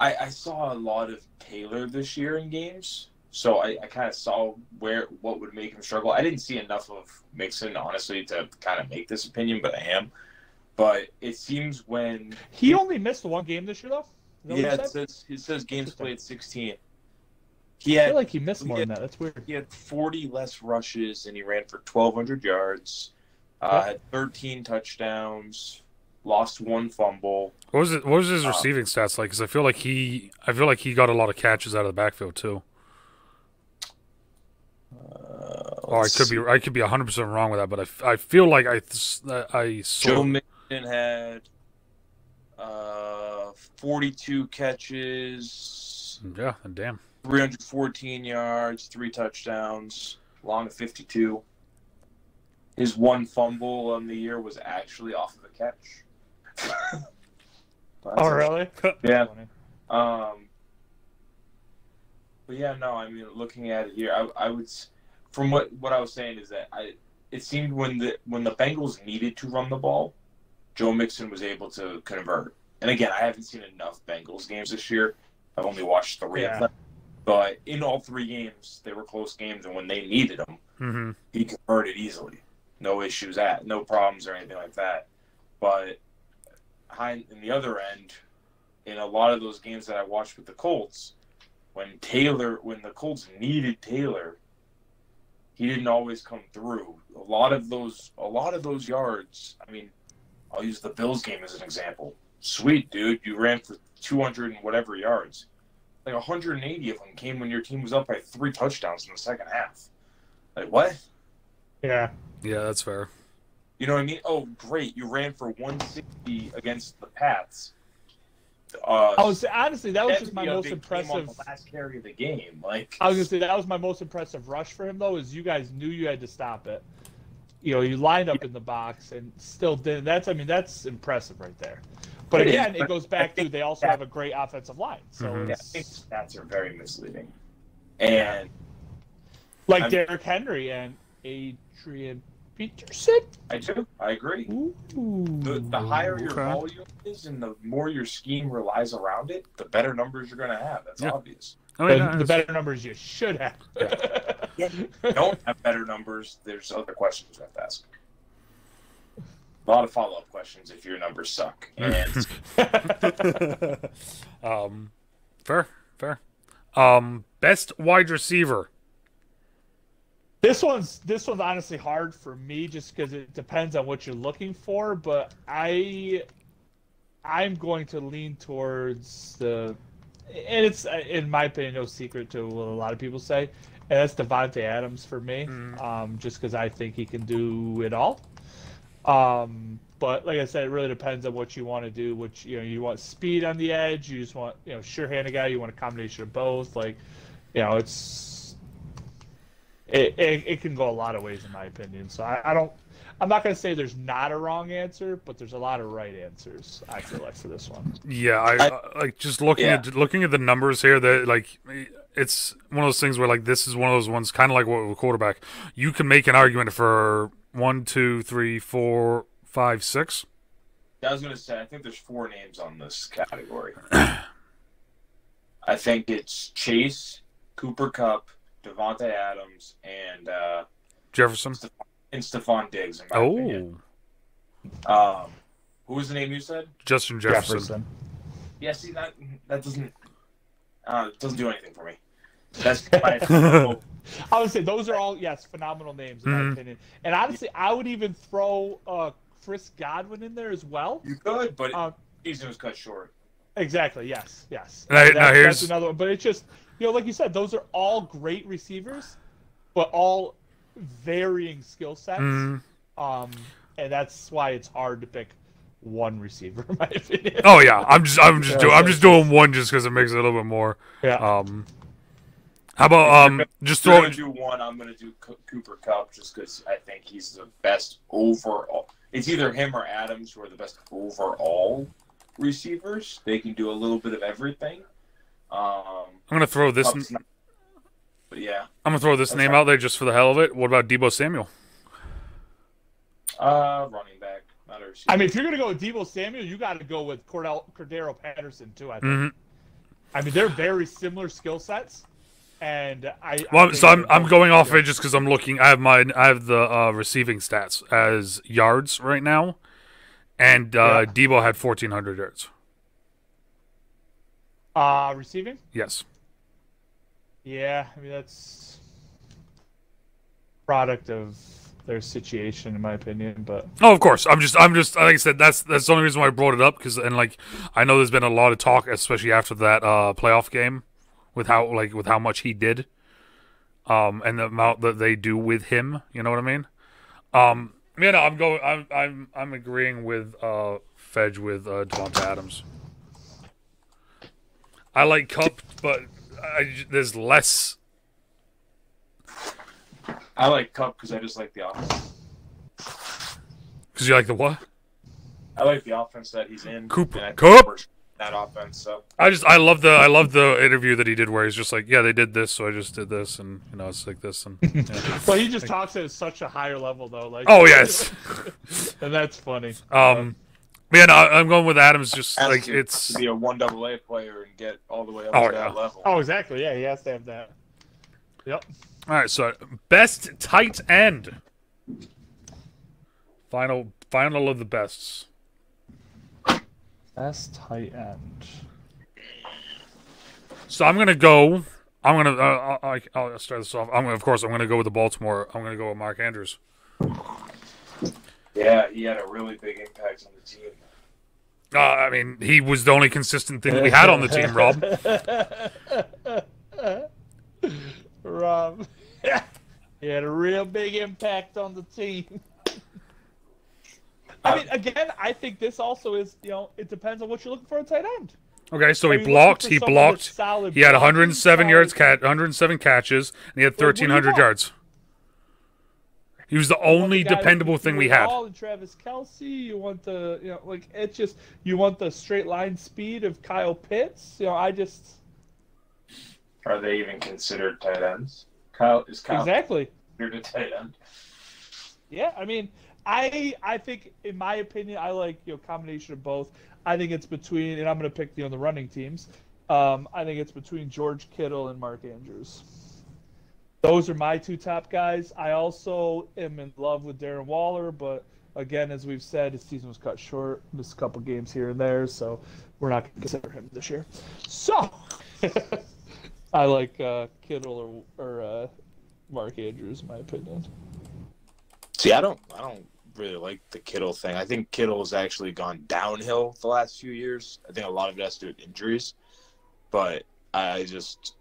Speaker 3: I, I saw a lot of Taylor this year in games, so I, I kind of saw where what would make him struggle. I didn't see enough of Mixon, honestly, to kind of make this opinion, but I am. But it seems when
Speaker 2: He only missed one game this year, though. Is that what you
Speaker 4: yeah, it says it says games played 16. He
Speaker 2: I
Speaker 4: had
Speaker 2: feel like he missed more
Speaker 4: Yeah.
Speaker 2: than that. That's weird.
Speaker 4: he had 40 less rushes and he ran for 1,200 yards. Uh, Had 13 touchdowns. Lost one fumble.
Speaker 1: What was it? What was his
Speaker 3: Uh,
Speaker 1: receiving stats like? Because I feel like he, I feel like he got a lot of catches out of the backfield too.
Speaker 4: Uh,
Speaker 1: Oh, I could
Speaker 4: see.
Speaker 1: be, I could be hundred percent wrong with that, but I, I feel like I, th- I
Speaker 4: Joe
Speaker 1: saw.
Speaker 4: Mixon had uh, 42 catches,
Speaker 1: Yeah, damn.
Speaker 4: 314 yards, three touchdowns, long of 52. His one fumble on the year was actually off of a catch. <laughs>
Speaker 2: Oh, really? <laughs>
Speaker 3: Yeah. Um, but yeah, no, I mean, looking at it here, I, I would, from what what I was saying is that I, it seemed when the when the Bengals needed to run the ball, Joe Mixon was able to convert. And again, I haven't seen enough Bengals games this year. I've only watched three
Speaker 2: Yeah.
Speaker 3: of them. But in all three games, they were close games, and when they needed them,
Speaker 1: hmm
Speaker 3: he converted easily. No issues at, no problems or anything like that. But in the other end, in a lot of those games that I watched with the Colts, when Taylor, when the Colts needed Taylor, he didn't always come through. A lot of those, a lot of those yards. I mean, I'll use the Bills game as an example. Sweet dude, you ran for 200 and whatever yards. Like 180 of them came when your team was up by three touchdowns in the second half. Like what?
Speaker 2: Yeah.
Speaker 1: Yeah, that's fair.
Speaker 3: You know what I mean? Oh, great! You ran for 160 against the Pats. Uh,
Speaker 2: I was honestly that was just my most impressive.
Speaker 3: on the last carry of the game. Like
Speaker 2: I was gonna say that was my most impressive rush for him though, is you guys knew you had to stop it. You know, you lined up in the box and still did. That's I mean that's impressive right there. But
Speaker 3: It is,
Speaker 2: again, it
Speaker 3: but
Speaker 2: goes back to they also
Speaker 3: that-
Speaker 2: have a great offensive line. So
Speaker 1: Mhm.
Speaker 3: yeah, I think stats are very misleading. And
Speaker 2: like
Speaker 3: I'm-
Speaker 2: Derrick Henry and Adrian Peterson.
Speaker 3: I do, I agree.
Speaker 2: Ooh.
Speaker 3: The, the higher your
Speaker 1: Okay.
Speaker 3: volume is, and the more your scheme relies around it, the better numbers you're going to have. That's
Speaker 1: Yeah.
Speaker 3: obvious.
Speaker 1: I mean,
Speaker 2: the,
Speaker 1: uh,
Speaker 2: the better numbers you should have. <laughs>
Speaker 3: Don't have better numbers. There's other questions you have to ask. A lot of follow up questions if your numbers suck. And <laughs>
Speaker 1: um, fair, fair. Um, best wide receiver.
Speaker 2: This one's this one's honestly hard for me just because it depends on what you're looking for. But I, I'm going to lean towards the, and it's in my opinion no secret to what a lot of people say, and that's Davante Adams for me.
Speaker 1: Mhm.
Speaker 2: Um, just because I think he can do it all. Um, but like I said, it really depends on what you want to do. Which you know, you want speed on the edge. You just want you know sure-handed guy. You want a combination of both. Like, you know, it's it, it, it can go a lot of ways in my opinion. So I, I don't. I'm not going to say there's not a wrong answer, but there's a lot of right answers. I feel like for this one.
Speaker 1: Yeah, I,
Speaker 4: I-
Speaker 1: uh, like just looking
Speaker 4: Yeah.
Speaker 1: at looking at the numbers here. That like it's one of those things where like this is one of those ones, kind of like what with quarterback. You can make an argument for one, two, three, four, five, six.
Speaker 3: I was going to say, I think there's four names on this category. <clears throat> I think it's Chase, Cooper Kupp, Davante Adams, and uh,
Speaker 1: Jefferson.
Speaker 3: and Stefon Diggs. In my opinion.
Speaker 1: Oh,
Speaker 3: Um, who was the name you said?
Speaker 1: Justin Jefferson.
Speaker 3: Yeah, see that that doesn't uh, doesn't do anything for me. That's <laughs> my
Speaker 2: I would say those are all yes, phenomenal names in
Speaker 1: Mhm.
Speaker 2: my opinion. And honestly, I would even throw uh, Chris Godwin in there as well.
Speaker 3: you could, but
Speaker 2: Uh,
Speaker 3: Season was cut short.
Speaker 2: Exactly. Yes. Yes.
Speaker 1: Now-
Speaker 2: That's-
Speaker 1: now here's-
Speaker 2: that's another one. But it's just you know, like you said, those are all great receivers, but all varying skill sets.
Speaker 1: Mm.
Speaker 2: Um, and that's why it's hard to pick one receiver, <laughs> in my opinion.
Speaker 1: Oh yeah, I'm just I'm just
Speaker 2: Yeah,
Speaker 1: doing I'm just doing one just because it makes it a little bit more.
Speaker 2: Yeah.
Speaker 1: Um, how about um just
Speaker 3: If
Speaker 1: I'm
Speaker 3: gonna do one. I'm gonna do Cooper Kupp just because I think he's the best overall. It's either him or Adams who are the best overall receivers. They can do a little bit of everything. Um,
Speaker 1: I'm gonna throw this
Speaker 3: Kupp's not- but yeah,
Speaker 1: I'm gonna throw this
Speaker 3: That's
Speaker 1: name
Speaker 3: fine.
Speaker 1: out there just for the hell of it. What about Deebo Samuel?
Speaker 3: uh, running back, not.
Speaker 2: I mean, if you're gonna go with Deebo Samuel, you got to go with Cordell Cordarrelle Patterson too. I think.
Speaker 1: hmm
Speaker 2: I mean, they're very similar skill sets, and I. I
Speaker 1: Well,
Speaker 2: think
Speaker 1: so I'm I'm going off
Speaker 2: yeah.
Speaker 1: it just because I'm looking. I have my I have the uh, receiving stats as yards right now, and uh,
Speaker 2: Yeah.
Speaker 1: Deebo had 1,400 yards.
Speaker 2: Uh, receiving.
Speaker 1: Yes.
Speaker 2: Yeah, I mean that's product of their situation, in my opinion. But
Speaker 1: Oh, of course. I'm just, I'm just, like I said, that's that's the only reason why I brought it up because, and like, I know there's been a lot of talk, especially after that uh, playoff game, with how like with how much he did, um, and the amount that they do with him. You know what I mean? Um, yeah, no, I'm going, I'm, I'm, I'm agreeing with uh, Fedge with uh, Davante Adams. I like Kupp, but I, j- there's less.
Speaker 3: I like Kupp because I just like the offense.
Speaker 1: Because you like the what?
Speaker 3: I like the offense that he's in.
Speaker 1: Cooper
Speaker 3: and Kupp? That offense, so
Speaker 1: I just I love the I love the interview that he did where he's just like, yeah, they did this, so I just did this, and you know, it's like this, and <laughs> yeah.
Speaker 2: well, he just talks at such a higher level though. Like
Speaker 1: oh yes, <laughs>
Speaker 2: and that's funny.
Speaker 1: um, yeah, no, I'm going with Adams. Just
Speaker 3: Has
Speaker 1: like
Speaker 3: to-
Speaker 1: it's
Speaker 3: to be a one double A player and get all the way up
Speaker 1: Oh,
Speaker 3: to that level.
Speaker 2: Oh, exactly. Yeah, he has to have that. Yep.
Speaker 1: all right. So best tight end, final final of the bests.
Speaker 2: Best tight end.
Speaker 1: So I'm gonna go. I'm gonna. Uh, I, I'll start this off. I'm gonna, of course, I'm gonna go with the Baltimore. I'm gonna go with Mark Andrews.
Speaker 3: Yeah, he had a really big impact on the team.
Speaker 1: Uh, I mean, he was the only consistent thing that we had on the team, Rob. <laughs>
Speaker 2: Rob. <laughs> he had a real big impact on the team. I mean, again, I think this also is, you know, it depends on what you're looking for a tight end.
Speaker 1: Okay, so he blocked. He blocked.
Speaker 2: solid
Speaker 1: He had 107 yards, cat, 107 catches, and he had
Speaker 2: Well, what do you
Speaker 1: 1,300 yards. He was the only
Speaker 2: the
Speaker 1: dependable thing we had.
Speaker 2: all, and Travis Kelce. You want the, you know, like it's just you want the straight line speed of Kyle Pitts. You know, I just
Speaker 3: Are they even considered tight ends? Kyle is Kyle
Speaker 2: exactly.
Speaker 3: considered a tight end?
Speaker 2: Yeah, I mean, I I think in my opinion, I like you know combination of both. I think it's between, and I'm going to pick you know, the running teams. Um, I think it's between George Kittle and Mark Andrews. Those are my two top guys. I also am in love with Darren Waller, but again, as we've said, his season was cut short, missed a couple games here and there, so we're not going to consider him this year. So <laughs> I like uh, Kittle or, or uh, Mark Andrews, in my opinion.
Speaker 4: See, I don't, I don't really like the Kittle thing. I think Kittle has actually gone downhill the last few years. I think a lot of it has to do with injuries, but I just,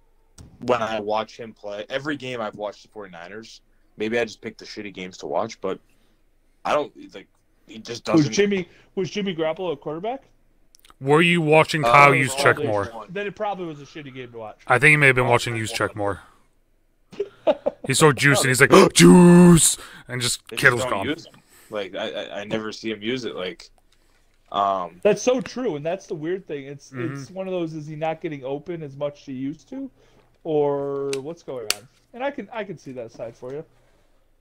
Speaker 4: when I watch him play, every game I've watched the 49ers, maybe I just pick the shitty games to watch, but I don't like. He just doesn't.
Speaker 2: Was Jimmy was Jimmy Garoppolo a quarterback?
Speaker 1: Were you watching
Speaker 4: Uh,
Speaker 1: Kyle
Speaker 4: it was
Speaker 1: use
Speaker 4: all
Speaker 1: check more?
Speaker 4: one.
Speaker 2: Then it probably was a shitty game to watch.
Speaker 1: I think he may have been watching Juszczyk more. <laughs> He saw juice and he's like, oh, juice, and just
Speaker 4: They
Speaker 1: Kittle's
Speaker 4: don't
Speaker 1: gone.
Speaker 4: Like I, I, I never see him use it. Like, um,
Speaker 2: That's so true, and that's the weird thing. It's
Speaker 1: Mhm.
Speaker 2: it's one of those: is he not getting open as much as he used to, or what's going on? And I can I can see that side for you.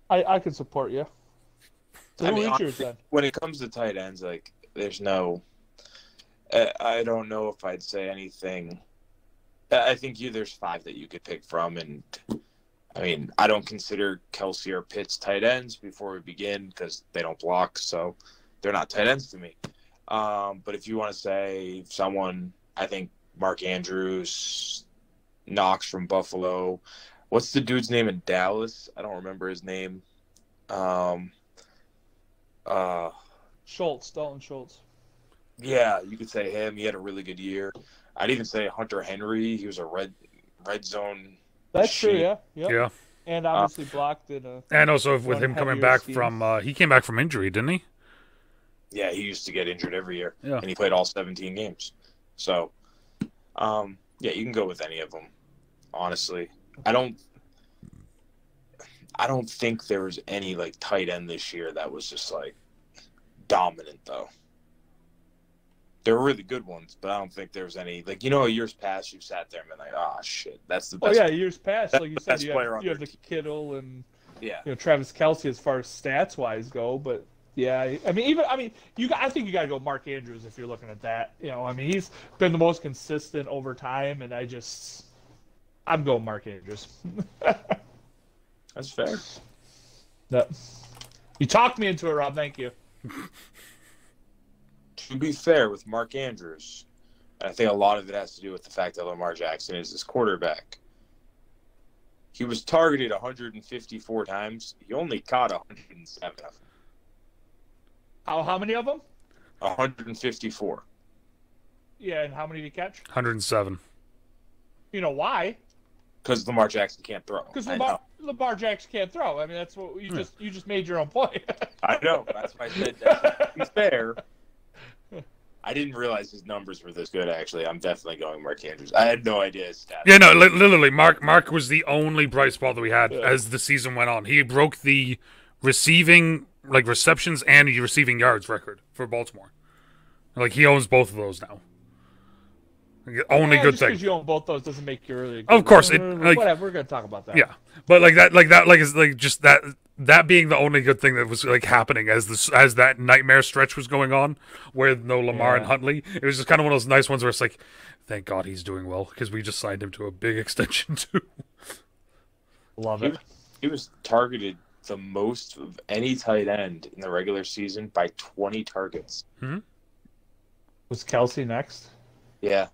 Speaker 2: I I can support you. So
Speaker 4: I mean, honestly,
Speaker 2: then?
Speaker 4: when it comes to tight ends, like there's no, I I don't know if I'd say anything. I I think you there's five that you could pick from, and I mean I don't consider Kelce or Pitts tight ends before we begin because they don't block, so they're not tight ends to me. Um, but if you want to say someone, I think Mark Andrews, Knox from Buffalo. What's the dude's name in Dallas? I don't remember his name. Um, uh,
Speaker 2: Schultz, Dalton Schultz.
Speaker 3: Yeah, you could say him. He had a really good year. I'd even say Hunter Henry. He was a red red zone.
Speaker 2: That's true. Yeah. Yep.
Speaker 1: Yeah,
Speaker 2: And obviously blocked in a.
Speaker 1: and also with him coming back
Speaker 2: scheme.
Speaker 1: from uh, he came back from injury, didn't he?
Speaker 3: Yeah, he used to get injured every year,
Speaker 1: Yeah.
Speaker 3: and he played all 17 games. So, um, yeah, you can go with any of them. Honestly, I don't. I don't think there was any like tight end this year that was just like dominant though. There were really good ones, but I don't think there was any like you know years past you sat there and been like, ah shit, that's the
Speaker 2: Oh
Speaker 3: best.
Speaker 2: yeah, years past, like you
Speaker 3: the
Speaker 2: said, you have, you have the Kittle and
Speaker 3: yeah.
Speaker 2: you know Travis Kelce as far as stats wise go, but yeah, I mean even I mean you I think you got to go Mark Andrews if you're looking at that. You know, I mean he's been the most consistent over time, and I just I'm going Mark Andrews. <laughs>
Speaker 3: That's fair.
Speaker 2: Yep. You talked me into it, Rob. Thank you.
Speaker 3: To be fair with Mark Andrews, I think a lot of it has to do with the fact that Lamar Jackson is his quarterback. He was targeted 154 times. He only caught 107 of them.
Speaker 2: How how many of them?
Speaker 3: 154.
Speaker 2: Yeah, and how many did he catch?
Speaker 1: 107.
Speaker 2: You know why?
Speaker 3: Because Lamar Jackson can't throw.
Speaker 2: Because Lamar. Lamar Jackson can't throw. I mean that's what you just you just made your own point. <laughs>
Speaker 3: I know. That's why I said that. To be fair, <laughs> I didn't realize his numbers were this good. Actually, I'm definitely going Mark Andrews. I had no idea his stats.
Speaker 1: Yeah, no, li- literally, Mark Mark was the only bright spot that we had
Speaker 2: Yeah.
Speaker 1: as the season went on. He broke the receiving, like receptions and receiving yards record for Baltimore. Like he owns both of those now. Like, Only
Speaker 2: Yeah,
Speaker 1: good
Speaker 2: just
Speaker 1: thing.
Speaker 2: Because you own both those doesn't make you really.
Speaker 1: Of course, it- like-
Speaker 2: whatever. We're gonna talk about that.
Speaker 1: Yeah, but like that, like that, like is like just that that being the only good thing that was like happening as this as that nightmare stretch was going on, where no Lamar and Huntley. It was just kind of one of those nice ones where it's like, thank God he's doing well because we just signed him to a big <laughs> extension too.
Speaker 2: Love
Speaker 3: He,
Speaker 2: it.
Speaker 3: he was targeted the most of any tight end in the regular season by 20 targets. Hmm?
Speaker 2: Was Kelce next?
Speaker 3: Yeah.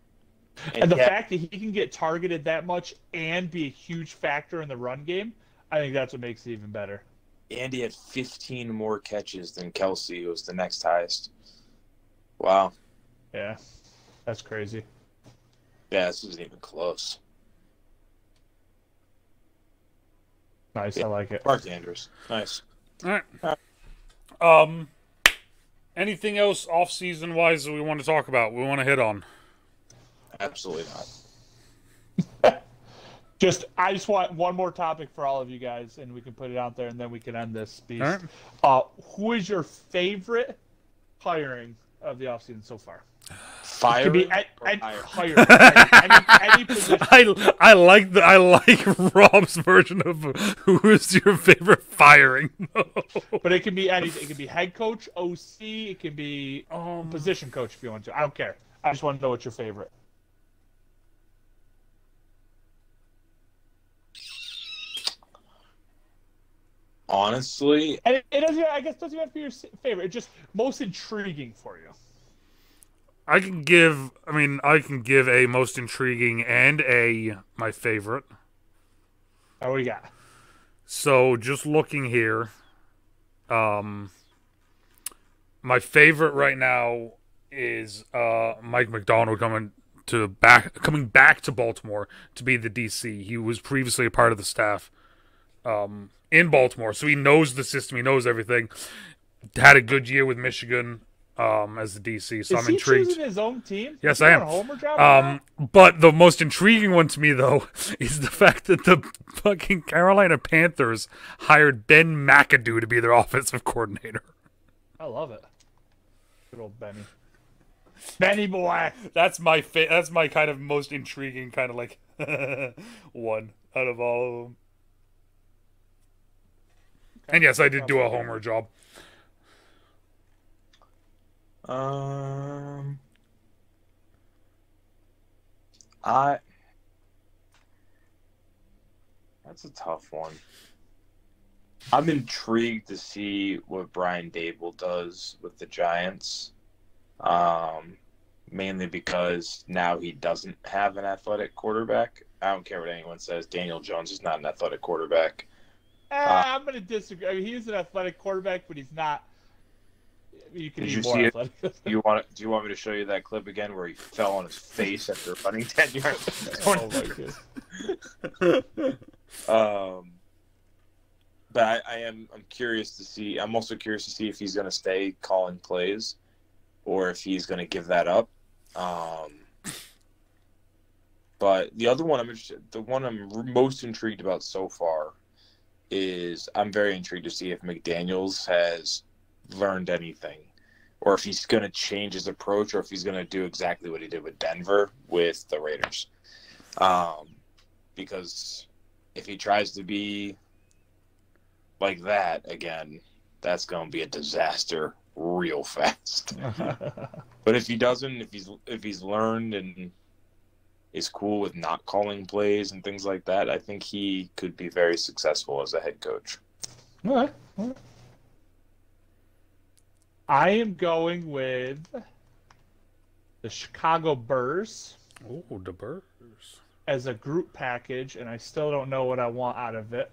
Speaker 2: And the
Speaker 3: yeah,
Speaker 2: fact that he can get targeted that much and be a huge factor in the run game, I think that's what makes it even better.
Speaker 3: Andy had 15 more catches than Kelce, who was the next highest. Wow.
Speaker 2: Yeah, that's crazy.
Speaker 3: Yeah, this isn't even close.
Speaker 2: Nice, I like it.
Speaker 3: Mark Andrews. Nice.
Speaker 1: All right. Um, anything else off season wise that we want to talk about? We want to hit on.
Speaker 3: Absolutely not. <laughs>
Speaker 2: Just, I just want one more topic for all of you guys, and we can put it out there, and then we can end this beast.
Speaker 1: All right.
Speaker 2: Uh, who is your favorite hiring of the offseason so far?
Speaker 3: Fire.
Speaker 2: Could be a-
Speaker 3: or
Speaker 2: a-
Speaker 3: hire?
Speaker 2: hiring. any, any, any. <laughs>
Speaker 1: I I like the I like <laughs> Rob's version of who is your favorite firing.
Speaker 2: But it can be anything. It can be head coach, OC. It can be
Speaker 1: um,
Speaker 2: position coach if you want to. I don't care. I just want to know what's your favorite.
Speaker 3: Honestly,
Speaker 2: And it, it doesn't. I guess doesn't have to be your favorite. It's just most intriguing for you.
Speaker 1: I can give. I mean, I can give a most intriguing and a my favorite.
Speaker 2: Oh, what do you got?
Speaker 1: So just looking here, um, my favorite right now is uh Mike Macdonald coming to back coming back to Baltimore to be the DC. He was previously a part of the staff um in Baltimore, so he knows the system, he knows everything. Had a good year with Michigan um as the DC, so
Speaker 2: Is
Speaker 1: I'm
Speaker 2: he
Speaker 1: intrigued.
Speaker 2: choosing his own team?
Speaker 1: Yes,
Speaker 2: Is
Speaker 1: I am.
Speaker 2: A homer job on
Speaker 1: Um, but the most intriguing one to me though <laughs> is the fact that the fucking Carolina Panthers hired Ben McAdoo to be their <laughs> offensive coordinator.
Speaker 2: I love it. Good old Benny. Benny boy.
Speaker 1: That's my fa- That's my kind of most intriguing kind of like <laughs> one out of all of them. And yes, I did do a homer job.
Speaker 3: um, I. That's a tough one. I'm intrigued to see what Brian Daboll does with the Giants. Um, mainly because now he doesn't have an athletic quarterback. I don't care what anyone says. Daniel Jones is not an athletic quarterback.
Speaker 2: Eh, I'm going to disagree. I mean, he's an athletic quarterback, but he's not. you can
Speaker 3: Did you
Speaker 2: more
Speaker 3: see it?
Speaker 2: athletic.
Speaker 3: Do <laughs> you want do you want me to show you that clip again where he fell on his face after running <laughs> ten yards?
Speaker 2: oh my god. <laughs>
Speaker 3: Um, but I, I am I'm curious to see. I'm also curious to see if he's going to stay calling plays, or if he's going to give that up. Um, but the other one I'm interested, the one I'm most intrigued about so far, is I'm very intrigued to see if McDaniels has learned anything, or if he's going to change his approach, or if he's going to do exactly what he did with Denver with the Raiders. Um, because if he tries to be like that again, that's going to be a disaster real fast. <laughs> but if he doesn't, if he's if he's learned and is cool with not calling plays and things like that, I think he could be very successful as a head coach.
Speaker 2: All right. all right. I am going with the Chicago Bears
Speaker 1: Oh, the Bears.
Speaker 2: as a group package, and I still don't know what I want out of it.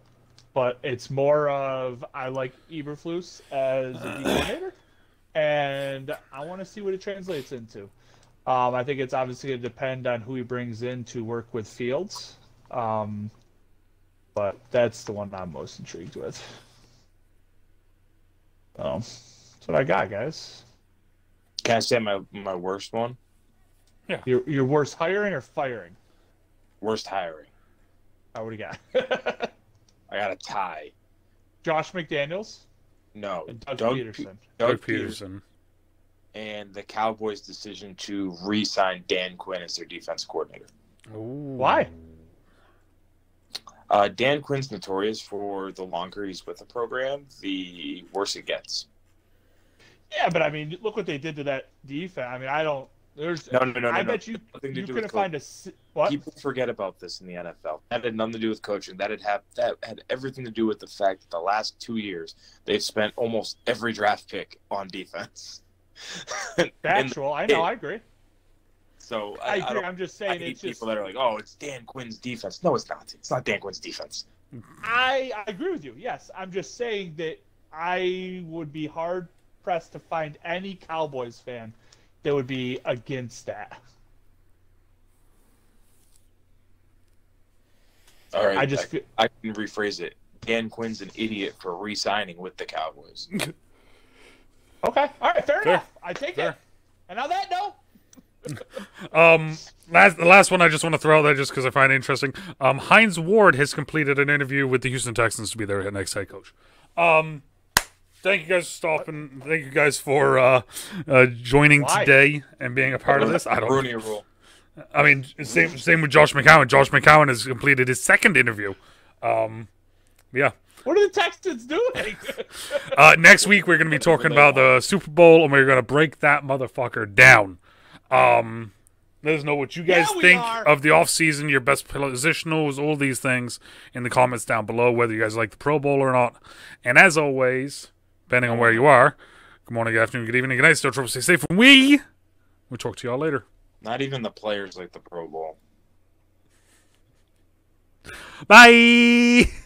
Speaker 2: But it's more of I like Eberflus as a <clears throat> D coordinator, and I want to see what it translates into. Um, I think it's obviously going to depend on who he brings in to work with Fields, um, but that's the one I'm most intrigued with. Um, that's what I got, guys.
Speaker 3: Can I say my my worst one? Yeah.
Speaker 2: Your your worst hiring or firing?
Speaker 3: Worst hiring.
Speaker 2: Oh, what do you got? <laughs>
Speaker 3: I got a tie.
Speaker 2: Josh McDaniels
Speaker 3: No,
Speaker 2: and Doug,
Speaker 3: Doug
Speaker 2: Pederson.
Speaker 3: Doug,
Speaker 1: Doug
Speaker 3: Pederson
Speaker 1: Pederson.
Speaker 3: And the Cowboys' decision to re-sign Dan Quinn as their defense coordinator.
Speaker 1: Ooh.
Speaker 2: Why?
Speaker 3: Uh, Dan Quinn's notorious for the longer he's with the program, the worse it gets.
Speaker 2: Yeah, but I mean, look what they did to that defense. I mean, I don't. There's.
Speaker 3: No, no, no,
Speaker 2: I
Speaker 3: no, no.
Speaker 2: bet you
Speaker 3: Nothing
Speaker 2: you
Speaker 3: do
Speaker 2: couldn't find a si- what?
Speaker 3: People forget about this in the NFL. That had nothing to do with coaching. That had have that had everything to do with the fact that the last two years they've spent almost every draft pick on defense. And
Speaker 2: Factual. I know. I agree.
Speaker 3: so
Speaker 2: I,
Speaker 3: I, I,
Speaker 2: agree.
Speaker 3: don't,
Speaker 2: I'm just
Speaker 3: I
Speaker 2: saying
Speaker 3: hate
Speaker 2: it's just.
Speaker 3: people that are like, "Oh, it's Dan Quinn's defense." No, it's not. It's not Dan Quinn's defense.
Speaker 2: I I agree with you. Yes, I'm just saying that I would be hard pressed to find any Cowboys fan that would be against that.
Speaker 3: All right,
Speaker 2: I just feel,
Speaker 3: I can rephrase it. Dan Quinn's an idiot for re-signing with the Cowboys. <laughs>
Speaker 2: okay. All right, fair,
Speaker 1: Fair.
Speaker 2: enough. I take
Speaker 1: Fair.
Speaker 2: it. And on that note, <laughs>
Speaker 1: Um, last the last one I just want to throw out there just because I find it interesting. Um, Hines Ward has completed an interview with the Houston Texans to be their next head coach. Um, thank you guys for stopping. Thank you guys for uh, uh joining
Speaker 2: Why?
Speaker 1: today and being a part of this. I don't.
Speaker 3: Rooney rule.
Speaker 1: I mean, same same with Josh McCown. Josh McCown has completed his second interview. Um, yeah.
Speaker 2: What are the Texans doing? <laughs>
Speaker 1: Uh, next week we're going to be talking about the Super Bowl and we're going to break that motherfucker down. Um, let us know what you guys
Speaker 2: Yeah,
Speaker 1: think
Speaker 2: are.
Speaker 1: of the offseason, your best positionals, all these things in the comments down below, whether you guys like the Pro Bowl or not. And as always, depending on where you are, good morning, good afternoon, good evening, good night. Still trouble, stay safe. And we we'll talk to y'all later.
Speaker 3: Not even the players like the Pro Bowl.
Speaker 1: Bye. <laughs>